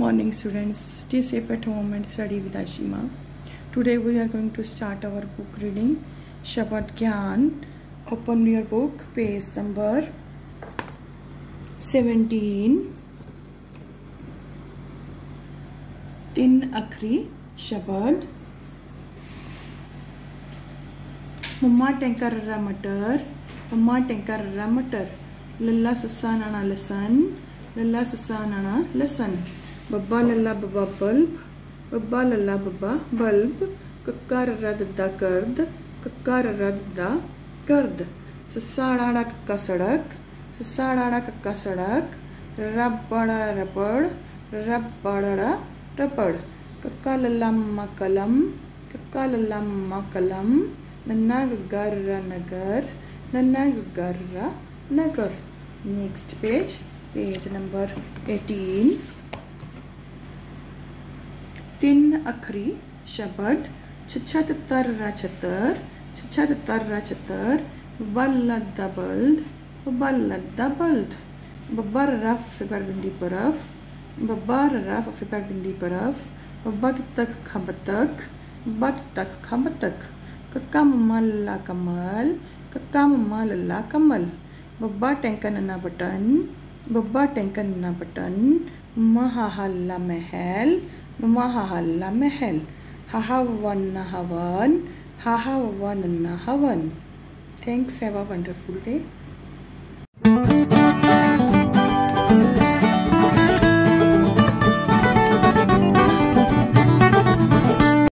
morning students stay safe at home and study with ashima today we are going to start our book reading shabad gyan open your book page number 17 तीन अखरी शब्द मम्मा tanker मटर मम्मा tanker मटर लल्ला सस्सा नाना लसन लल्ला सस्सा नाना लसन बब्बा लल्ला बब्बा bulb बब्बा लल्ला बब्बा bulb कक्का रर्रा दद्दा कर्द कक्का रर्रा दद्दा कर्द सस्सा आड़ा कक्का सड़क सस्सा आड़ा कक्का सड़क रबड़ा रबड़ रबड़ा रबड़ कक्का लल्ला मम्मा कलम कक्का लल्ला मम्मा कलम नन्ना गग्गा नगर नन्ना गग्गा नगर नेक्स्ट पेज पेज नंबर 18 तीन अखरी शब्द छछा तर्रा छतर छछा तर्रा छतर बल्लद बल्द बल्लद बल्द बब्बर रफ भिंडी बर्फ़, बब्बर रफ फिपर भिंडी बर्फ़ बब्बा तक खबतक बत तक खबतक कक्का मम्मा लल्ला कमल कक्का मम्मा लल्ला कमल। बब्बा टैंका नन्ना बटन बब्बा टैंका नन्ना बटन। महा हल्ला महल महा हल्ला महल हवन हवन हवन हवन thanks have a wonderful day